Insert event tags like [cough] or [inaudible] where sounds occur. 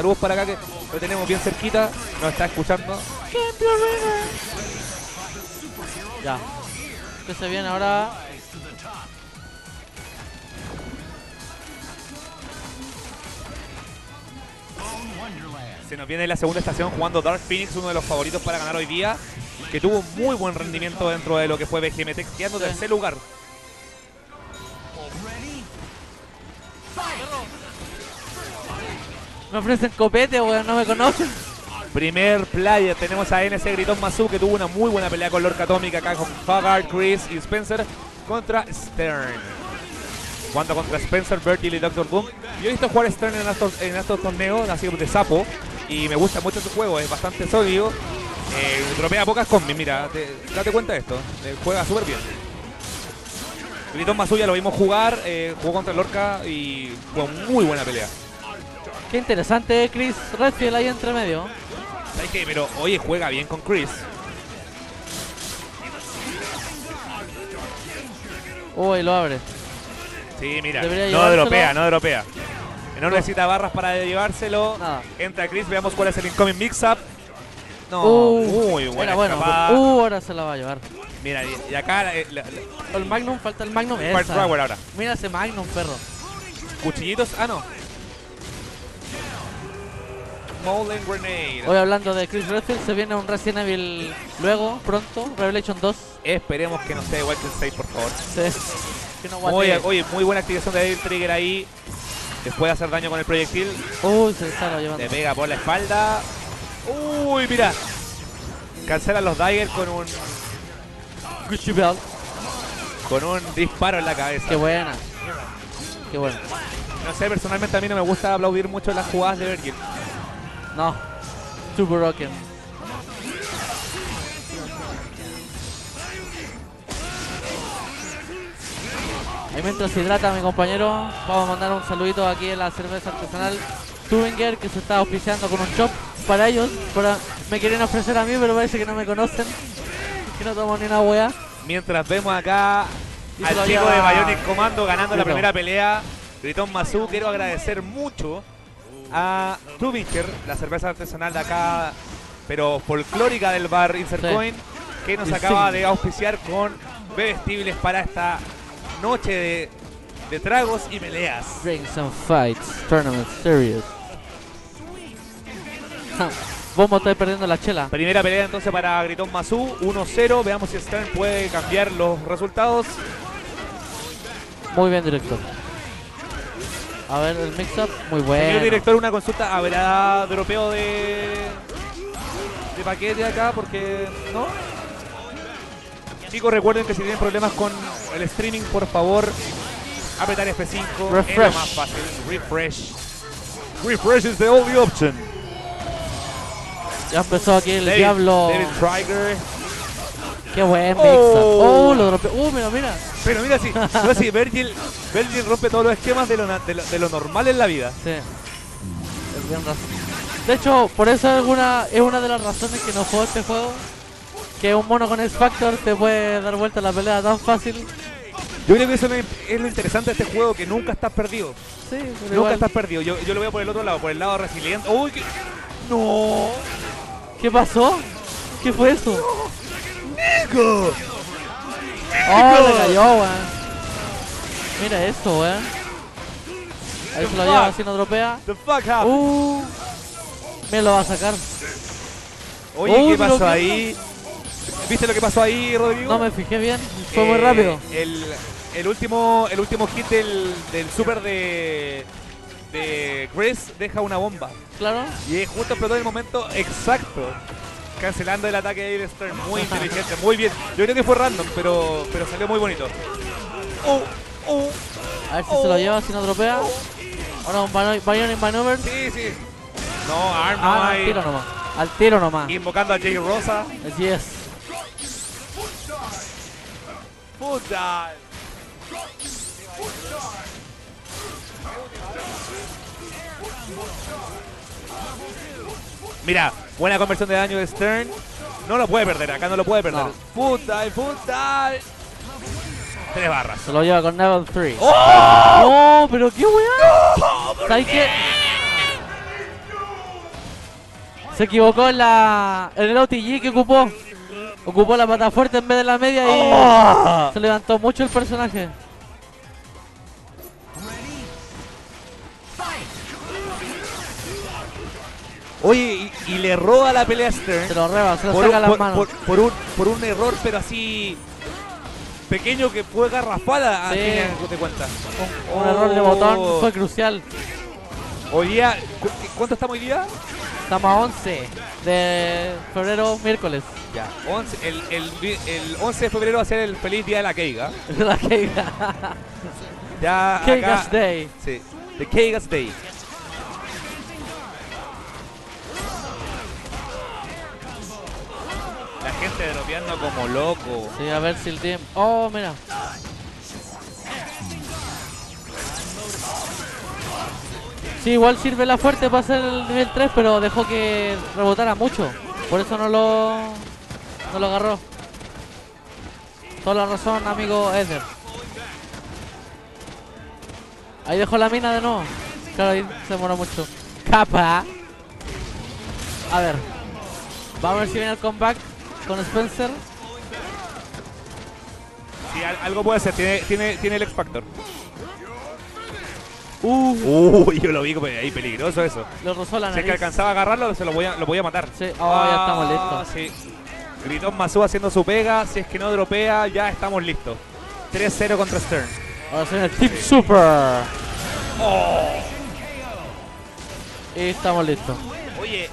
Saludos para acá que lo tenemos bien cerquita. Nos está escuchando. Ya. ¿Qué se viene ahora? Se nos viene la segunda estación jugando Dark Phoenix, uno de los favoritos para ganar hoy día. Que tuvo muy buen rendimiento dentro de lo que fue BGMT, quedando Sí. tercer lugar. Me ofrecen copete, weón, no me conocen. Primer player, tenemos a NC Gritón Mazu que tuvo una muy buena pelea con Lorca Atómica acá con Fagard, Chris y Spencer contra Stern. Jugando contra Spencer, Bertil y Doctor Doom. Yo he visto jugar Stern en estos, en estos torneos, así de sapo, y me gusta mucho su juego, es bastante sólido. Eh, pocas combis, mira, te- date cuenta de esto, eh, juega súper bien. Gritón Mazu ya lo vimos jugar, eh, jugó contra Lorca y fue muy buena pelea. Qué interesante, Chris Redfield ahí entre medio. ¿Sabes qué? Pero oye, juega bien con Chris. Uy, lo abre. Sí, mira, Debería no dropea, no dropea. No necesita barras para llevárselo. Nada. Entra Chris, veamos cuál es el incoming mix-up. No, Uh, muy buena bueno. Uh, ahora se la va a llevar. Mira, y, y acá eh, la, la- El Magnum, falta el Magnum. Ahora. Mira ese Magnum, perro. Cuchillitos, ah no. Molden Grenade. Hoy hablando de Chris Redfield, se viene un Resident Evil luego, pronto, Revelation 2. Esperemos que no sea igual que el 6, por favor. Sí. Que no Oye, muy buena activación de Devil Trigger ahí. Después de hacer daño con el proyectil. Uy, se está llevando. Le pega por la espalda. Uy, mira. Cancelan los Dagger con un Gucci Belt. con un disparo en la cabeza. Qué buena. Qué buena. No sé, personalmente a mí no me gusta aplaudir mucho las jugadas de Virgil. No. Too broken. Ahí mientras se hidrata mi compañero, vamos a mandar un saludito aquí a la cerveza artesanal Tubinger que se está auspiciando con un shop para ellos. Para, me quieren ofrecer a mí, pero parece que no me conocen. Que no tomo ni una wea. Mientras vemos acá Y al chico de Bionic Commando ganando la primera pelea, Gritón Mazú. Quiero agradecer mucho a Tubinger, la cerveza artesanal de acá, pero folclórica del bar Insert Sí. Que nos acaba de auspiciar con bebestibles para esta noche de, de tragos y peleas. Bring some fights, tournament serious. Vos me estáis perdiendo la chela. Primera pelea entonces para Gritón Mazú, 1-0. Veamos si Stern puede cambiar los resultados. Muy bien, director. A ver, el mix-up, muy Señor bueno. director, una consulta. ¿Habrá dropeo de, de paquete acá? Porque, ¿no? Chicos, recuerden que si tienen problemas con el streaming, por favor, apretar F5. Es lo Refresh. más fácil. Refresh. Refresh is the only option. Ya empezó aquí el David, diablo. David Trigger. Qué buen Oh. mix-up. Oh, lo dropeó. Uh, mira, mira. Pero mira, sí, [laughs] no, sí, Virgil, Virgil rompe todos los esquemas de lo, na- de lo, de lo normal en la vida. Sí. Es bien razón. De hecho, por eso es una, es una de las razones que no juego este juego. Que un mono con X-Factor te puede dar vuelta la pelea tan fácil. Yo creo que eso es es lo interesante de este juego, que nunca estás perdido. Sí, pero Nunca igual. estás perdido. Yo, yo lo veo por el otro lado, por el lado resiliente. ¡Uy! qué- ¡No! ¿Qué pasó? ¿Qué fue eso? Oh, le cayó, weón. Mira esto, weón. Ahí se lo lleva así, no dropea. The fuck happened? Uh, me lo va a sacar. Oye, uh, ¿qué pasó ahí? ¿Viste lo que pasó ahí, Rodrigo? No me fijé bien. Fue muy Eh, rápido. El, el último, el último hit del, del super de, de Chris deja una bomba. Claro. Y justo explotó en el momento exacto. Cancelando el ataque de Aiden Stern. Muy inteligente, muy bien. Yo creo que fue random, pero, pero salió muy bonito. Oh, oh, A ver si se lo lleva, si no dropea. Ahora un Bino- Bionic Maneuver. sí, sí. No, Arm no Ah, no, al tiro nomás. Al tiro nomás. Invocando a Jay Rosa. Así es. Puta. Mira, buena conversión de daño de Stern. No lo puede perder, acá no lo puede perder. No. Puta, puta. Tres barras. Se lo lleva con Level 3. ¡Oh! No, pero qué weá. ¿Sabes qué? Se equivocó en la en el OTG que ocupó. Ocupó la pata fuerte en vez de la media y ¡Oh! se levantó mucho el personaje. Oye, y, y le roba la pelea a Stern. Se lo reba, se lo por, saca un, las por- manos. por- por un, por un error, pero así pequeño que fue garrafada a Sí. fin de cuentas. Un error de Oh. botón fue crucial. Hoy día, ¿cu- ¿cuánto estamos hoy día? Estamos a 11 de febrero, miércoles. Ya, 11, el, el, el 11 de febrero va a ser el feliz día de la Keiga. [laughs] La Keiga. Ya Keiga's acá, Day. Sí, The Keiga's Day. La gente dropeando como loco. Sí, a ver si el team. Oh, mira. Sí, igual sirve la fuerte para hacer el nivel 3, pero dejó que rebotara mucho. Por eso no lo. No lo agarró. Toda la razón, amigo Eder. Ahí dejó la mina de nuevo. Claro, ahí se demoró mucho. Capa. A ver. Vamos a ver si viene el comeback con Spencer. Sí, al- algo puede ser, tiene, tiene, tiene el X Factor. Uh, Uy, yo lo vi ahí peligroso eso. lo rozó la Si es que nariz. alcanzaba a agarrarlo, se lo voy a, lo voy a matar. Sí, oh, ya estamos Ah, listos. Sí. Gritón Mazú haciendo su pega. Si es que no dropea, ya estamos listos. 3-0 contra Stern. Ahora se viene el Team Super. Y estamos listos. Oye,